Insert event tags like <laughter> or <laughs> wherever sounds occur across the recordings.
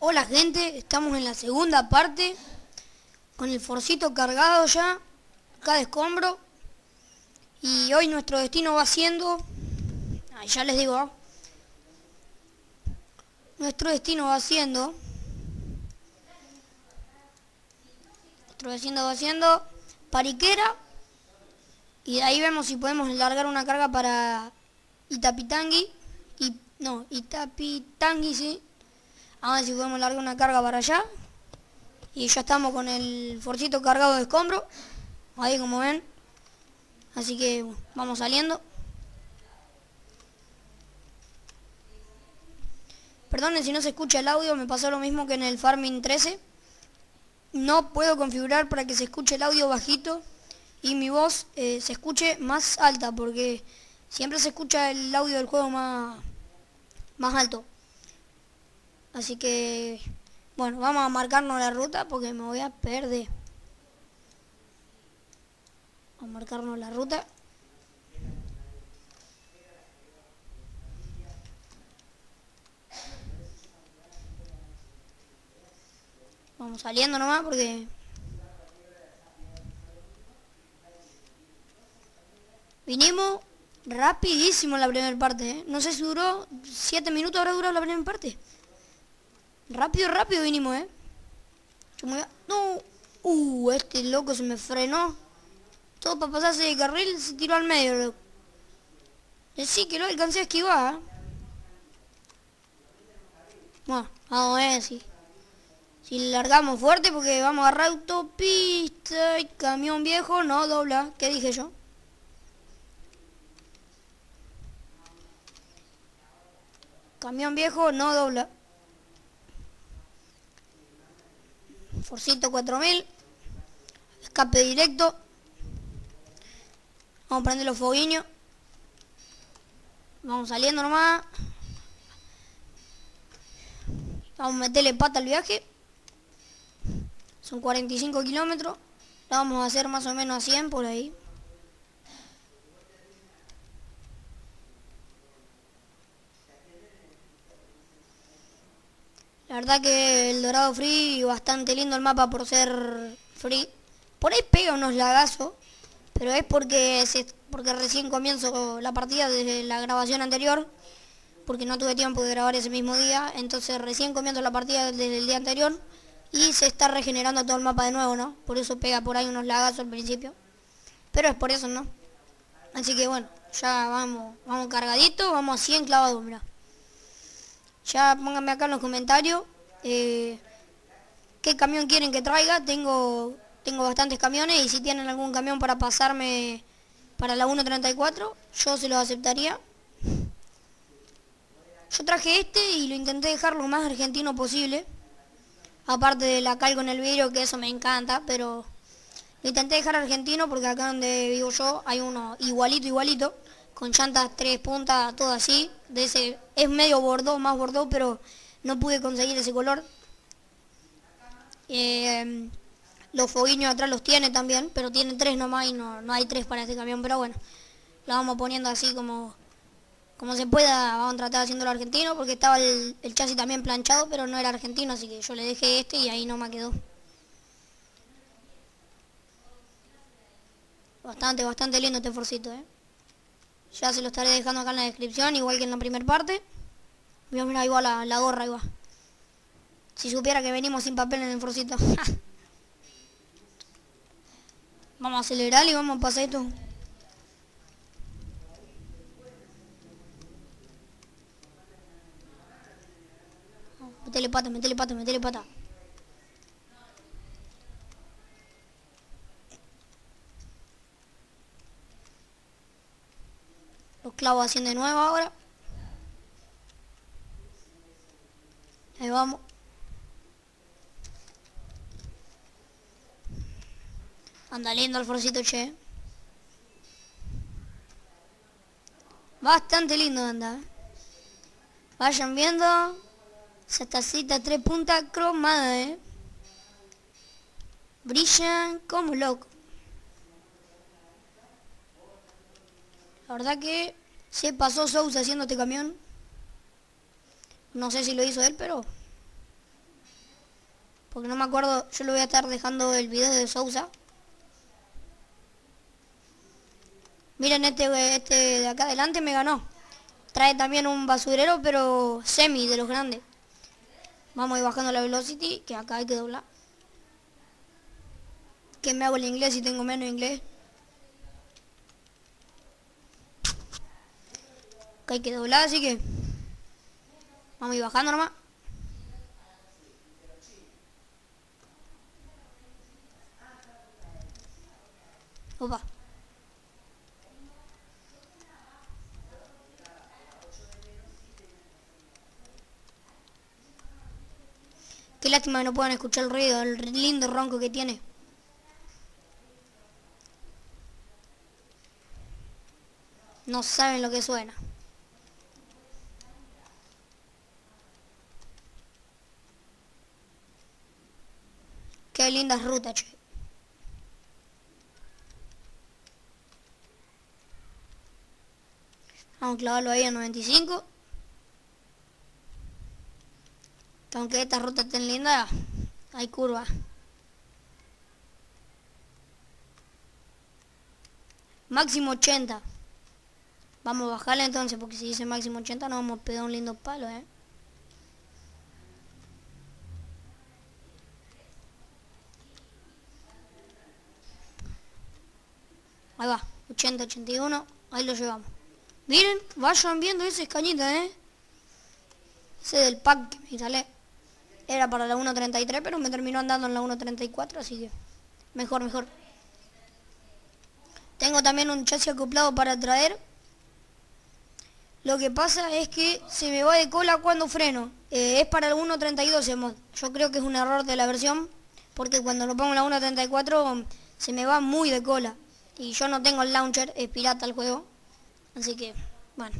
Hola gente, estamos en la segunda parte con el forcito cargado ya, de escombro. Y hoy nuestro destino va siendo, ya les digo, nuestro destino va siendo, nuestro destino va siendo Pariquera. Y de ahí vemos si podemos largar una carga para Itapitangui. Y, no, Itapitangui, sí. A ver si podemos largar una carga para allá. Y ya estamos con el forcito cargado de escombro. Ahí como ven. Así que vamos saliendo. Perdonen si no se escucha el audio, me pasó lo mismo que en el Farming 13. No puedo configurar para que se escuche el audio bajito y mi voz eh, se escuche más alta porque siempre se escucha el audio del juego más, más alto. Así que, bueno, vamos a marcarnos la ruta porque me voy a perder. A marcarnos la ruta. Vamos saliendo nomás porque... Vinimos rapidísimo la primera parte, ¿eh? No sé si duró 7 minutos, ahora duró la primera parte. Rápido, rápido vinimos, ¿eh? No. Uh, este loco se me frenó. Todo para pasarse de carril se tiró al medio, eh, Sí, que lo alcancé a esquivar. ¿eh? Bueno, vamos a ver si... Si largamos fuerte porque vamos a agarrar autopista y camión viejo no dobla. ¿Qué dije yo? Camión viejo no dobla. Forcito 4000. Escape directo. Vamos a prender los foguiños. Vamos saliendo nomás. Vamos a meterle pata al viaje. Son 45 kilómetros. La vamos a hacer más o menos a 100 por ahí. Verdad que el Dorado Free, bastante lindo el mapa por ser free. Por ahí pega unos lagazos, pero es porque, porque recién comienzo la partida desde la grabación anterior, porque no tuve tiempo de grabar ese mismo día, entonces recién comienzo la partida desde el día anterior y se está regenerando todo el mapa de nuevo, ¿no? Por eso pega por ahí unos lagazos al principio. Pero es por eso, ¿no? Así que bueno, ya vamos, vamos cargadito, vamos a 100 clavados, mira. Ya pónganme acá en los comentarios eh, qué camión quieren que traiga. Tengo, tengo bastantes camiones y si tienen algún camión para pasarme para la 1.34, yo se los aceptaría. Yo traje este y lo intenté dejar lo más argentino posible. Aparte de la cal con el vidrio, que eso me encanta, pero lo intenté dejar argentino porque acá donde vivo yo hay uno igualito, igualito con llantas tres puntas, todo así. De ese, es medio bordó, más bordó, pero no pude conseguir ese color. Eh, los foguiños atrás los tiene también, pero tiene tres nomás y no, no hay tres para este camión, pero bueno, lo vamos poniendo así como, como se pueda, vamos a tratar haciéndolo argentino, porque estaba el, el chasis también planchado, pero no era argentino, así que yo le dejé este y ahí no me quedó. Bastante, bastante lindo este forcito, eh. Ya se lo estaré dejando acá en la descripción, igual que en la primera parte. Mira, mira, ahí va la, gorra, ahí va. Si supiera que venimos sin papel en el forcito. <laughs> vamos a acelerar y vamos a pasar esto. Metele pata, metele pata, metele pata. Clavo haciendo de nuevo ahora. Ahí vamos. Anda lindo el forcito, che. Bastante lindo anda. ¿eh? Vayan viendo. Esa tacita tres puntas cromada, eh. Brillan como loco. La verdad que se pasó Sousa haciendo este camión. No sé si lo hizo él, pero Porque no me acuerdo, yo le voy a estar dejando el video de Sousa. Miren, este, este de acá adelante me ganó. Trae también un basurero, pero semi de los grandes. Vamos a ir bajando la velocity, que acá hay que doblar. Que me hago el inglés si tengo menos inglés. Que hay que doblar, así que... Vamos a ir bajando nomás. Opa. Qué lástima que no puedan escuchar el ruido, el lindo ronco que tiene. No saben lo que suena. Lindas rutas, che. Vamos a clavarlo ahí a 95. aunque esta ruta esté linda, hay curva. Máximo 80. Vamos a bajarle entonces, porque si dice máximo 80 nos vamos a pegar un lindo palo, ¿eh? Ahí va, 80, 81, ahí lo llevamos. Miren, vayan viendo ese escañita, ¿eh? Ese del pack que me instalé. Era para la 1.33, pero me terminó andando en la 1.34, así que mejor, mejor. Tengo también un chasis acoplado para traer. Lo que pasa es que se me va de cola cuando freno. Eh, es para el 1.32 Yo creo que es un error de la versión, porque cuando lo pongo en la 1.34 se me va muy de cola. Y yo no tengo el launcher, es pirata el juego. Así que, bueno,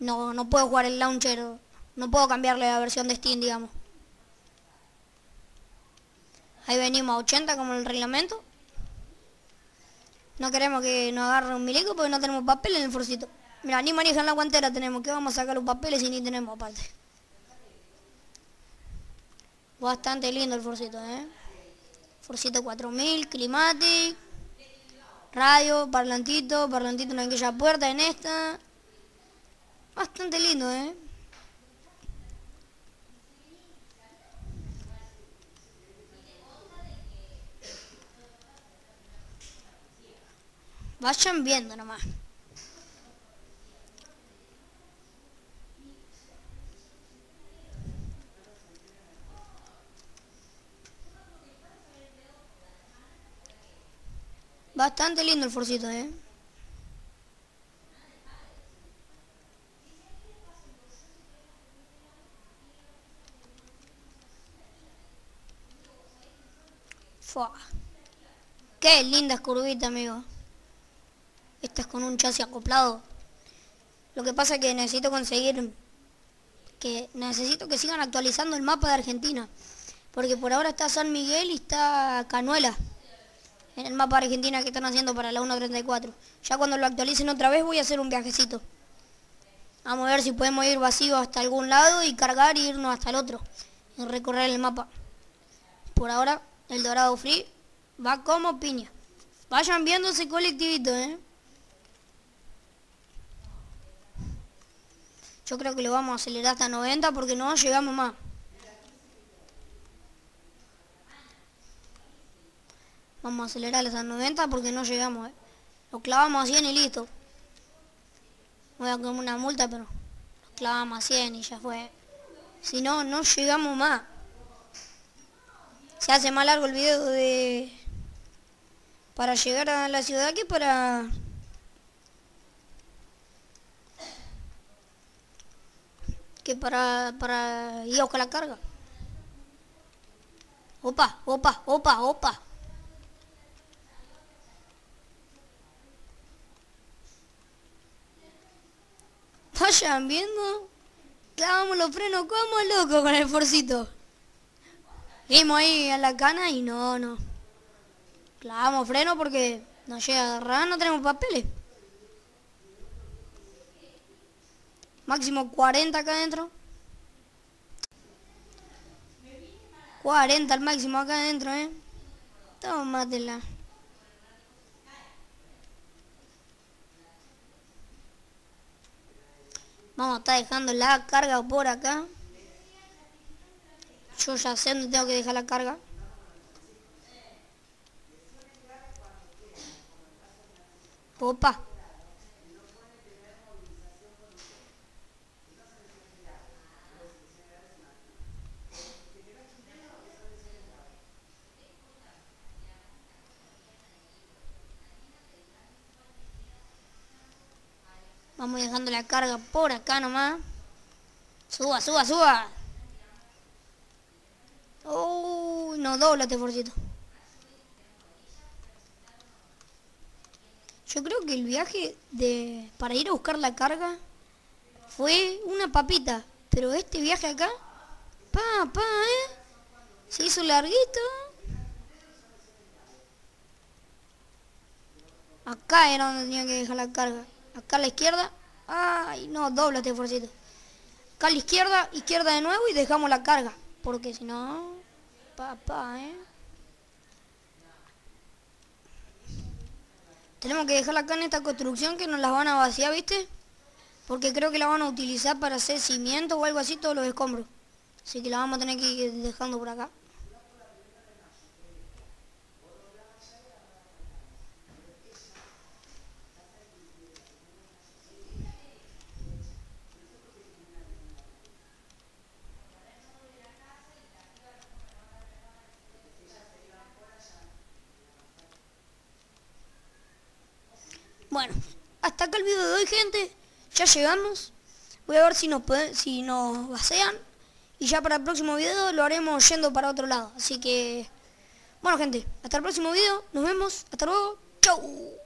no, no puedo jugar el launcher, no puedo cambiarle la versión de Steam, digamos. Ahí venimos a 80 como el reglamento. No queremos que nos agarre un milico porque no tenemos papel en el forcito. Mira, ni manija en la guantera tenemos, que vamos a sacar los papeles y ni tenemos aparte. Bastante lindo el forcito, ¿eh? Forcito 4000, climatic, radio, parlantito, parlantito en aquella puerta, en esta. Bastante lindo, ¿eh? Vayan viendo nomás. Bastante lindo el forcito, ¿eh? Fua. Qué linda curvita, amigo. Esta es con un chasis acoplado. Lo que pasa es que necesito conseguir que necesito que sigan actualizando el mapa de Argentina. Porque por ahora está San Miguel y está Canuela. En el mapa de Argentina que están haciendo para la 1.34. Ya cuando lo actualicen otra vez voy a hacer un viajecito. Vamos a ver si podemos ir vacío hasta algún lado y cargar y irnos hasta el otro. Y recorrer el mapa. Por ahora el Dorado Free va como piña. Vayan viendo colectivito, ¿eh? Yo creo que lo vamos a acelerar hasta 90 porque no llegamos más. Vamos a acelerar hasta 90 porque no llegamos, ¿eh? Lo clavamos a 100 y listo. Voy a comer una multa, pero lo clavamos a 100 y ya fue. Si no, no llegamos más. Se hace más largo el video de... Para llegar a la ciudad que para que para, para ir a buscar la carga. Opa, opa, opa, opa. Vayan viendo. Clavamos los frenos como locos con el forcito. Vimos ahí a la cana y no, no. Clavamos freno porque no llega a agarrar, no tenemos papeles. Máximo 40 acá adentro. 40 al máximo acá adentro, ¿eh? Tómatela. Vamos a estar dejando la carga por acá. Yo ya sé dónde tengo que dejar la carga. Opa. Vamos dejando la carga por acá nomás. Suba, suba, suba. Oh, no, doblate, forcito. Yo creo que el viaje de para ir a buscar la carga fue una papita. Pero este viaje acá, pa, pa, ¿eh? Se hizo larguito. Acá era donde tenía que dejar la carga. Acá a la izquierda. Ay, no, doblate, forcito. Acá a la izquierda, izquierda de nuevo y dejamos la carga. Porque si no... Papá, ¿eh? Tenemos que dejarla acá en esta construcción que nos las van a vaciar, ¿viste? Porque creo que la van a utilizar para hacer cimiento o algo así, todos los escombros. Así que la vamos a tener que ir dejando por acá. Bueno, hasta acá el video de hoy, gente. Ya llegamos. Voy a ver si nos, pueden, si nos vacean. Y ya para el próximo video lo haremos yendo para otro lado. Así que... Bueno, gente. Hasta el próximo video. Nos vemos. Hasta luego. Chau.